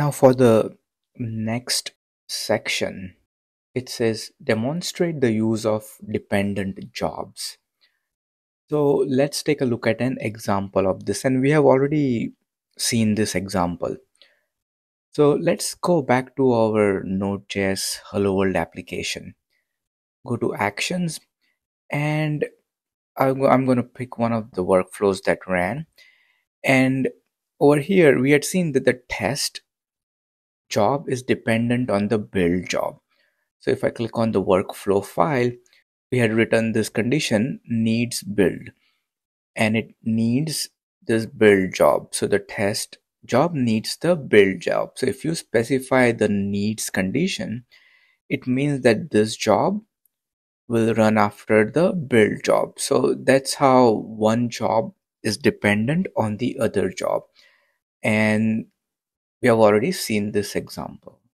Now for the next section, it says demonstrate the use of dependent jobs. So let's take a look at an example of this and we have already seen this example. So let's go back to our Node.js Hello World application. Go to actions and I'm, going to pick one of the workflows that ran. And over here, we had seen that the test job is dependent on the build job. So if I click on the workflow file, we had written this condition needs build and it needs this build job. So the test job needs the build job. So if you specify the needs condition, it means that this job will run after the build job. So that's how one job is dependent on the other job. And we have already seen this example.